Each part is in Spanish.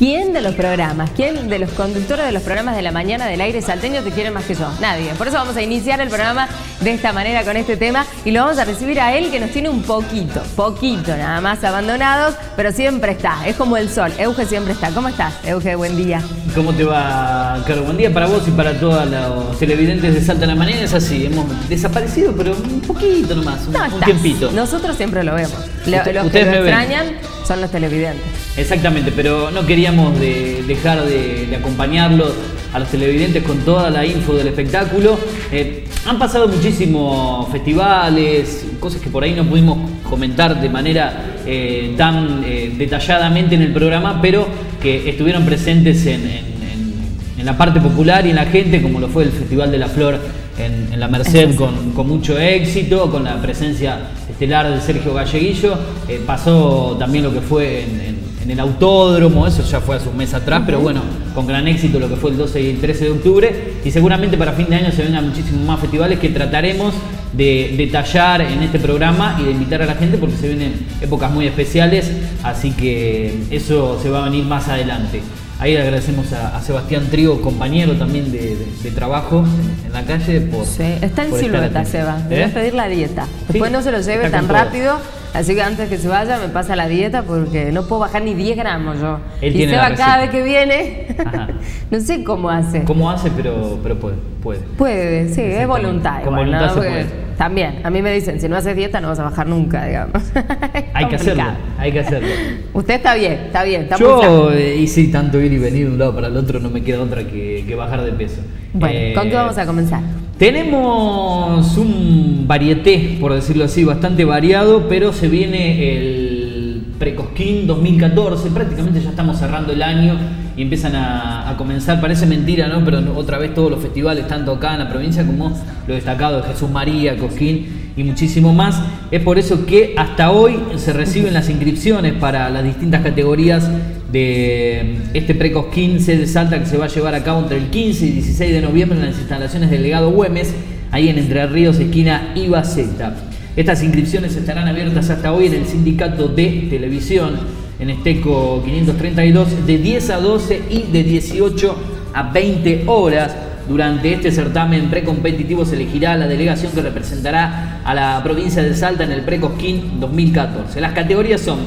¿Quién de los programas, quién de los conductores de los programas de la mañana del aire salteño te quiere más que yo? Nadie. Por eso vamos a iniciar el programa de esta manera con este tema y lo vamos a recibir a él que nos tiene un poquito, poquito nada más abandonados, pero siempre está. Es como el sol. Euge siempre está. ¿Cómo estás, Euge? Buen día. ¿Cómo te va, Caro? Buen día para vos y para todos los televidentes de Salta en la Mañana. Es así, hemos desaparecido, pero un poquito nomás, un, No, un estás. tiempito. Nosotros siempre lo vemos. Lo- Usted- los que lo extrañan son los televidentes. Exactamente, pero no queríamos de- dejar de, de acompañarlos a los televidentes con toda la info del espectáculo. Eh, han pasado muchísimos festivales, cosas que por ahí no pudimos comentar de manera eh, tan eh, detalladamente en el programa, pero que estuvieron presentes en, en- en- en la parte popular y en la gente, como lo fue el Festival de la Flor en, en la Merced con, con mucho éxito, con la presencia estelar de Sergio Galleguillo. Eh, pasó también lo que fue en, en- en el autódromo, eso ya fue hace un mes atrás, pero bueno, con gran éxito lo que fue el 12 y el 13 de octubre. Y seguramente para fin de año se vengan muchísimos más festivales que trataremos de detallar en este programa y de invitar a la gente porque se vienen épocas muy especiales, así que eso se va a venir más adelante. Ahí le agradecemos a, a Sebastián Trigo, compañero también de, de- de trabajo en, en la calle. Por, Sí, está en silueta. Seba. ¿Eh? Debes pedir la dieta. Después Sí, no se lo lleve tan rápido. Así que antes que se vaya me pasa la dieta porque no puedo bajar ni 10 gramos yo. Él y tiene Seba cada vez que viene, no sé cómo hace. ¿Cómo hace? Pero, pero puede. puede. Puede, sí, es voluntad. Con igual, voluntad ¿no? se puede. También, a mí me dicen, si no haces dieta no vas a bajar nunca, digamos. Hay que hacerlo, hay que hacerlo. Usted está bien, está bien, está. Yo eh, hice tanto ir y venir de un lado para el otro, no me queda otra que, que bajar de peso. Bueno, Eh, ¿con qué vamos a comenzar? Tenemos un varieté, por decirlo así, bastante variado, pero se viene el Precosquín 2014, prácticamente ya estamos cerrando el año y empiezan a, comenzar, parece mentira, ¿no? Pero otra vez todos los festivales, tanto acá en la provincia como lo destacado de Jesús María, Cosquín y muchísimo más. Es por eso que hasta hoy se reciben las inscripciones para las distintas categorías de este Precosquín C de Salta que se va a llevar a cabo entre el 15 y 16 de noviembre en las instalaciones del Legado Güemes, ahí en Entre Ríos, esquina Ibaceta. Estas inscripciones estarán abiertas hasta hoy en el Sindicato de Televisión, en Esteco 532, de 10 a 12 y de 18 a 20 horas. Durante este certamen precompetitivo se elegirá la delegación que representará a la provincia de Salta en el Precosquín 2014. Las categorías son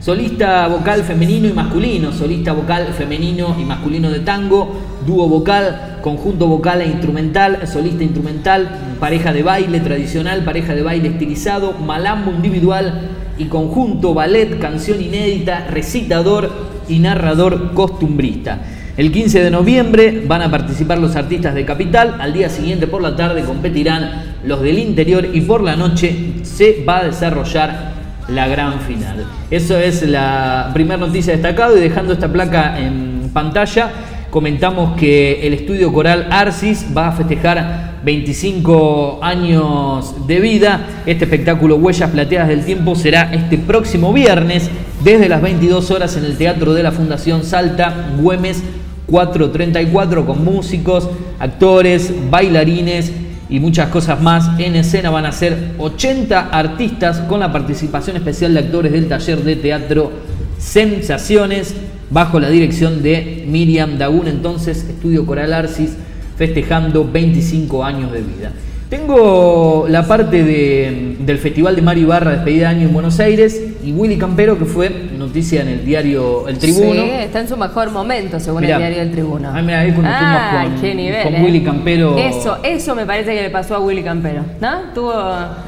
solista vocal femenino y masculino, solista vocal femenino y masculino de tango, dúo vocal, conjunto vocal e instrumental, solista instrumental, pareja de baile tradicional, pareja de baile estilizado, malambo individual y conjunto ballet, canción inédita, recitador y narrador costumbrista. El 15 de noviembre van a participar los artistas de Capital, al día siguiente por la tarde competirán los del interior y por la noche se va a desarrollar la gran final. Eso es la primera noticia destacada y dejando esta placa en pantalla, comentamos que el estudio coral Arcis va a festejar 25 años de vida. Este espectáculo Huellas Plateadas del Tiempo será este próximo viernes desde las 22 horas en el Teatro de la Fundación Salta Güemes 434 con músicos, actores, bailarines y muchas cosas más. En escena van a ser 80 artistas con la participación especial de actores del taller de teatro Sensaciones bajo la dirección de Miriam Dagún, entonces Estudio Coral Arcis festejando 25 años de vida. Tengo la parte de- del Festival de Mario Ibarra despedida de año en Buenos Aires y Willy Campero que fue noticia en el diario El Tribuno. Sí, está en su mejor momento, según Mirá. el diario del Tribuno. Ah, mirá, ahí cuando Ah, estuvimos con- qué nivel, con eh. Willy Campero. Eso, eso me parece que le pasó a Willy Campero, ¿no? Estuvo,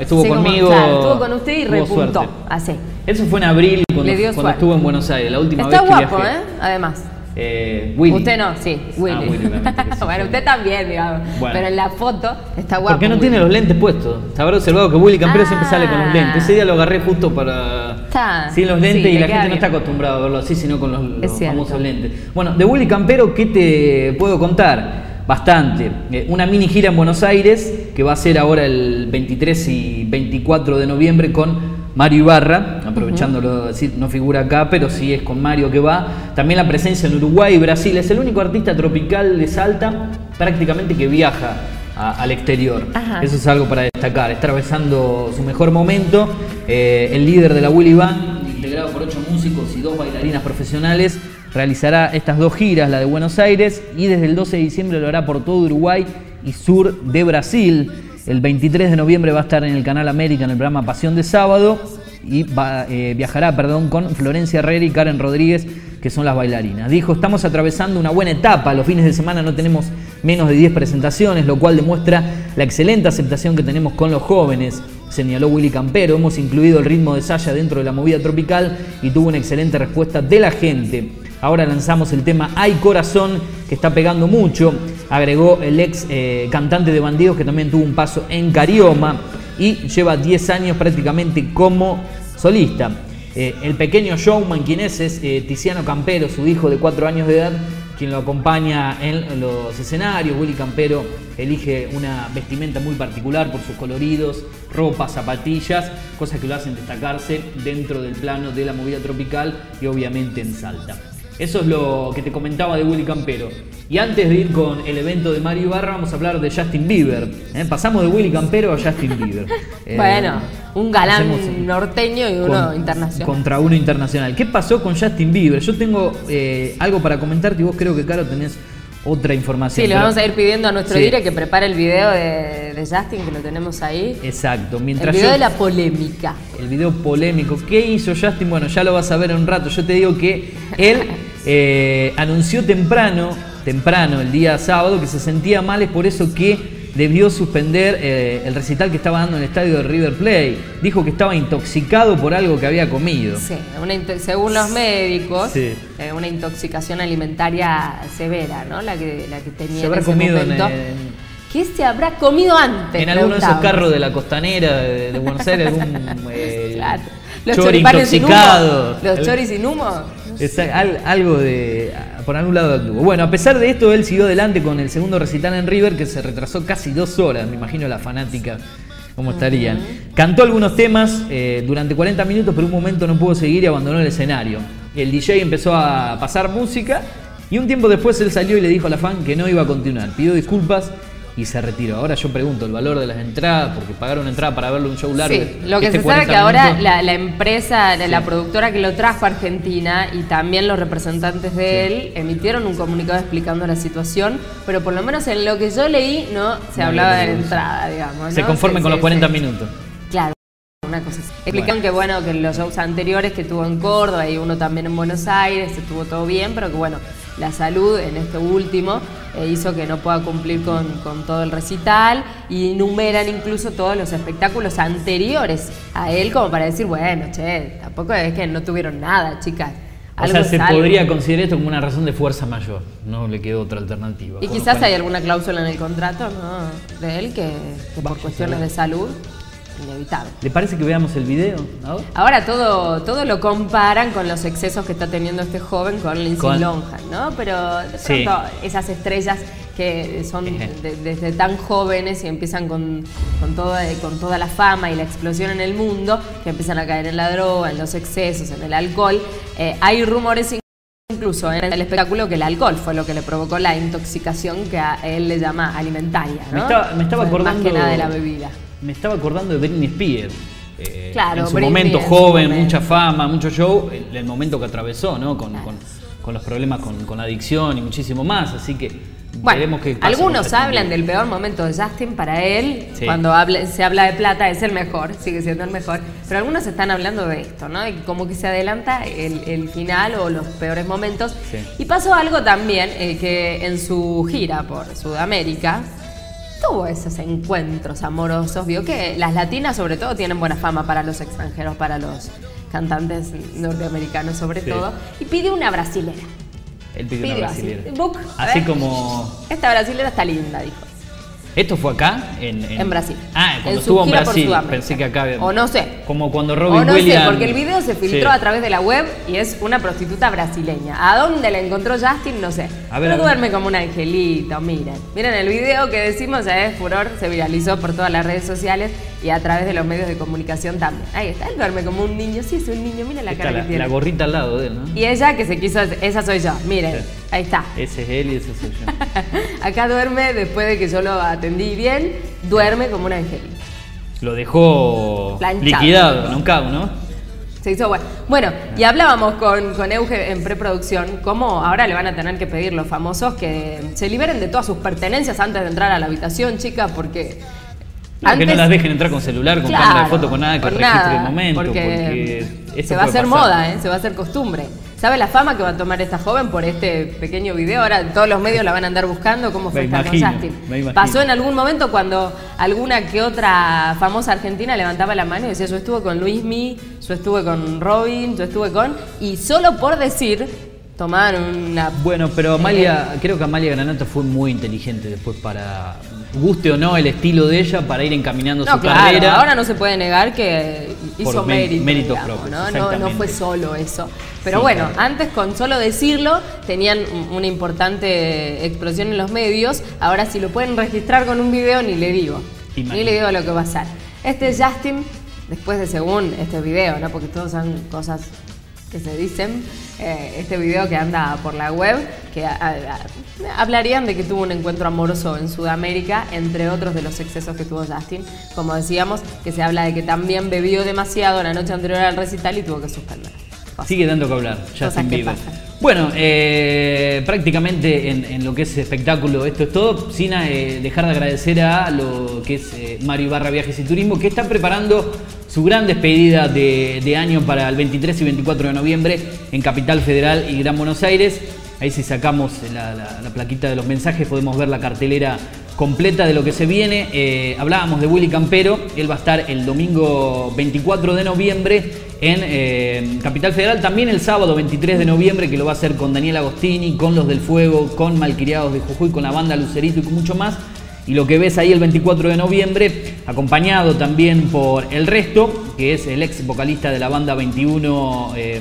Estuvo conmigo, claro, estuvo con usted y tuvo repuntó, suerte. así. Eso fue en abril cuando, estuvo en Buenos Aires, la última Está vez que guapo, viajé. ¿eh? Además. Eh, Willy. Usted no, sí, Willy. Ah, Willy, bueno, usted también, digamos. Bueno. Pero en la foto está guapo. ¿Por qué no Willy. tiene los lentes puestos? Habrá observado que Willy Campero siempre sale con los Ah. lentes. Ese día lo agarré justo para. Está. Sin los lentes Sí, y la gente no está acostumbrada a verlo así, sino con los, famosos lentes. Bueno, de Willy Campero, ¿qué te puedo contar? Bastante. Eh, una mini gira en Buenos Aires, que va a ser ahora el 23 y 24 de noviembre con Mario Ibarra, aprovechándolo, decir, no figura acá, pero sí es con Mario que va. También la presencia en Uruguay y Brasil. Es el único artista tropical de Salta prácticamente que viaja a- al exterior. Ajá. Eso es algo para destacar. Está atravesando su mejor momento. Eh, el líder de la Willy Band, integrado por ocho músicos y dos bailarinas profesionales, realizará estas dos giras, la de Buenos Aires y desde el 12 de diciembre lo hará por todo Uruguay y sur de Brasil. El 23 de noviembre va a estar en el Canal América en el programa Pasión de Sábado y eh, viajará perdón, con Florencia Herrera y Karen Rodríguez, que son las bailarinas. Dijo, estamos atravesando una buena etapa, los fines de semana no tenemos menos de 10 presentaciones, lo cual demuestra la excelente aceptación que tenemos con los jóvenes señaló Willy Campero. Hemos incluido el ritmo de Saya dentro de la movida tropical y tuvo una excelente respuesta de la gente. Ahora lanzamos el tema Hay Corazón, que está pegando mucho. Agregó el ex eh, cantante de Bandidos, que también tuvo un paso en Carioma y lleva 10 años prácticamente como solista. Eh, el pequeño showman, quien es, es eh, Tiziano Campero, su hijo de 4 años de edad, quien lo acompaña en los escenarios. Willy Campero elige una vestimenta muy particular por sus coloridos, ropa, zapatillas, cosas que lo hacen destacarse dentro del plano de la movida tropical y obviamente en Salta. Eso es lo que te comentaba de Willy Campero. Y antes de ir con el evento de Mario Ibarra, vamos a hablar de Justin Bieber. ¿eh? Pasamos de Willy Campero a Justin Bieber. Eh, bueno, un galán norteño y uno internacional. Contra uno internacional. ¿Qué pasó con Justin Bieber? Yo tengo eh, algo para comentarte y vos creo que, Caro, tenés otra información. Sí, le vamos a ir pidiendo a nuestro dire que prepare el video de, Justin, que lo tenemos ahí. Exacto. Mientras el video de la polémica. El video polémico. ¿Qué hizo Justin? Bueno, ya lo vas a ver en un rato. Yo te digo que él eh, anunció temprano, temprano, el día sábado, que se sentía mal, es por eso que debió suspender eh, el recital que estaba dando en el estadio de River Plate. Dijo que estaba intoxicado por algo que había comido. Sí, según los médicos, eh, una intoxicación alimentaria severa, ¿no? La que, la que tenía se habrá comido En ¿Qué se habrá comido antes? En alguno de esos carros de la costanera de, Buenos Aires, algún eh, claro. Los chori intoxicado. Los choris sin humo. Algo de. Por algún lado tubo. Bueno, a pesar de esto, él siguió adelante con el segundo recital en River, que se retrasó casi dos horas. Me imagino la fanática cómo estarían. Cantó algunos temas eh, durante 40 minutos, pero un momento no pudo seguir y abandonó el escenario. El DJ empezó a pasar música y un tiempo después él salió y le dijo a la fan que no iba a continuar. Pidió disculpas y se retiró. Ahora yo pregunto el valor de las entradas, porque pagaron entrada para verlo un show largo. Sí, lo que se sabe es que ahora la, empresa, la, productora que lo trajo a Argentina y también los representantes de él emitieron un comunicado explicando la situación, pero por lo menos en lo que yo leí no se hablaba de la entrada, digamos. Se conformen con los 40 minutos. Claro. Una cosa así. Explican que bueno, que los shows anteriores que tuvo en Córdoba y uno también en Buenos Aires, estuvo todo bien, pero que bueno, la salud en este último eh, hizo que no pueda cumplir con, todo el recital y enumeran incluso todos los espectáculos anteriores a él como para decir, bueno, che, tampoco es que no tuvieron nada, chicas. o sea, se podría considerar esto como una razón de fuerza mayor, no le quedó otra alternativa. Y quizás hay alguna cláusula en el contrato de él que, por cuestiones de salud inevitable. ¿Le parece que veamos el video ahora? todo, todo lo comparan con los excesos que está teniendo este joven con Lindsay Lohan, ¿no? Pero de pronto esas estrellas que son desde tan jóvenes y empiezan con, con, toda, con toda la fama y la explosión en el mundo, que empiezan a caer en la droga, en los excesos, en el alcohol. Eh, hay rumores incluso en el espectáculo que el alcohol fue lo que le provocó la intoxicación que a él le llama alimentaria. ¿no? Me estaba, acordando. Más que nada de la bebida me estaba acordando de Britney Spears. Eh, claro, en su momento joven, mucha fama, mucho show, el, momento que atravesó, ¿no? Con, los problemas con, la adicción y muchísimo más, así que bueno, algunos hablan del peor momento de Justin para él, cuando se habla de plata es el mejor, sigue siendo el mejor, pero algunos están hablando de esto, ¿no? De como que se adelanta el, final o los peores momentos. Y pasó algo también eh, que en su gira por Sudamérica, tuvo esos encuentros amorosos. Vio que las latinas, sobre todo, tienen buena fama para los extranjeros, para los cantantes norteamericanos, sobre todo. Y pide una brasilera. Él pidió, una brasilera. Así, así como. Esta brasilera está linda, dijo. ¿Esto fue acá? En, en... Brasil. Ah, cuando estuvo en Brasil. Pensé que acá. O no sé. Como cuando Robin o no sé, porque el video se filtró a través de la web y es una prostituta brasileña. ¿A dónde la encontró Justin? No sé. A ver, Pero duerme como un angelito, miren. Miren, el video que decimos ya es furor, se viralizó por todas las redes sociales y a través de los medios de comunicación también. Ahí está, él duerme como un niño. Sí, es un niño, miren la cara que tiene. La gorrita al lado de él, ¿no? Y ella que se quiso, esa soy yo, miren, ahí está. Ese es él y ese soy yo. Acá duerme después de que yo lo atendí bien, duerme como un angelito. Lo dejó liquidado en un cabo, ¿no? Se hizo bueno. Bueno, y hablábamos con, con Euge en preproducción, cómo ahora le van a tener que pedir los famosos que se liberen de todas sus pertenencias antes de entrar a la habitación, chicas, porque Que no las dejen entrar con celular, con Claro, cámara de foto, con nada que registre nada, el momento. porque, se va a hacer pasar. moda, ¿eh? se va a hacer costumbre. ¿Sabe la fama que va a tomar esta joven por este pequeño video? Ahora todos los medios la van a andar buscando cómo fue imagino. Pasó en algún momento cuando alguna que otra famosa argentina levantaba la mano y decía yo estuve con Luismi, yo estuve con Robin, yo estuve con... Y solo por decir, tomaban una... Bueno, pero Amalia, creo que Amalia Granata fue muy inteligente después para, guste o no el estilo de ella, para ir encaminando No, su claro, carrera. ahora no se puede negar que hizo mérito, méritos digamos, propios, ¿no? No, no exactamente. fue solo eso. Pero Sí, bueno, claro. antes con solo decirlo tenían un- una importante explosión en los medios. Ahora si lo pueden registrar con un video ni le digo. Ni le digo lo que va a ser. Este Justin, después de según este video, ¿no? Porque todos son cosas que se dicen, eh, este video que anda por la web, que hablarían de que tuvo un encuentro amoroso en Sudamérica, entre otros de los excesos que tuvo Justin. Como decíamos, que se habla de que también bebió demasiado la noche anterior al recital y tuvo que suspender. Sigue dando que hablar, Justin Bieber. Bueno, eh, prácticamente en, en lo que es espectáculo, esto es todo, sin eh, dejar de agradecer a lo que es eh, Mario Ibarra Viajes y Turismo, que está preparando su gran despedida de, de año para el 23 y 24 de noviembre en Capital Federal y Gran Buenos Aires. Ahí si sacamos la, la- la plaquita de los mensajes podemos ver la cartelera completa de lo que se viene. Eh, hablábamos de Willy Campero, él va a estar el domingo 24 de noviembre en eh, Capital Federal, también el sábado 23 de noviembre, que lo va a hacer con Daniel Agostini, con Los del Fuego, con Malcriados de Jujuy, con la banda Lucerito y con mucho más. Y lo que ves ahí el 24 de noviembre, acompañado también por El Resto, que es el ex vocalista de la banda 21. eh,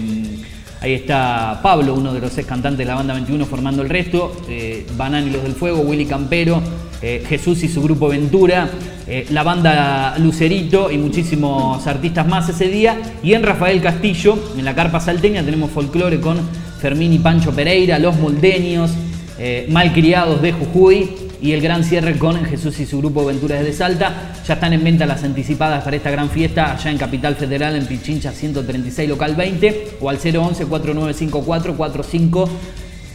Ahí está Pablo, uno de los ex cantantes de la banda 21, formando el resto. Eh, y los del Fuego, Willy Campero, eh, Jesús y su grupo Ventura, eh, la banda Lucerito y muchísimos artistas más ese día. Y en Rafael Castillo, en la carpa salteña, tenemos folclore con Fermín y Pancho Pereira, Los Moldeños, eh, Malcriados de Jujuy y el gran cierre con Jesús y su grupo Ventura desde Salta. Ya están en venta las anticipadas para esta gran fiesta allá en Capital Federal, en Pichincha 136 local 20 o al 011 4954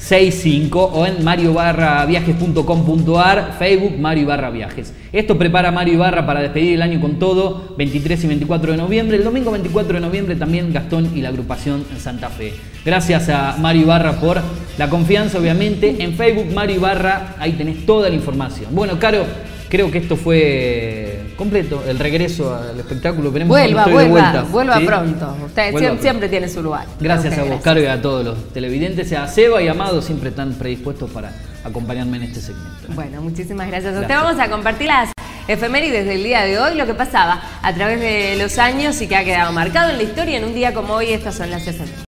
4565 o en mariobarraviajes.com.ar, Facebook Mario Ibarra Viajes. Esto prepara Mario Ibarra para despedir el año con todo, 23 y 24 de noviembre. El domingo 24 de noviembre también Gastón y la agrupación en Santa Fe. Gracias a Mario Ibarra por la confianza, obviamente. En Facebook Mario Ibarra, ahí tenés toda la información. Bueno, Caro, creo que esto fue completo, el regreso al espectáculo. Veremos Vuelva, estoy de vuelva, vuelta, vuelva ¿sí? pronto. Usted Vuelva siempre, pronto. tiene su lugar. Gracias a vos, Caro, y a todos los televidentes, a Seba y Amado, siempre están predispuestos para acompañarme en este segmento. Bueno, muchísimas gracias a usted. Gracias. Vamos a compartir las efemérides del día de hoy, lo que pasaba a través de los años y que ha quedado marcado en la historia. En un día como hoy, estas son las efemérides.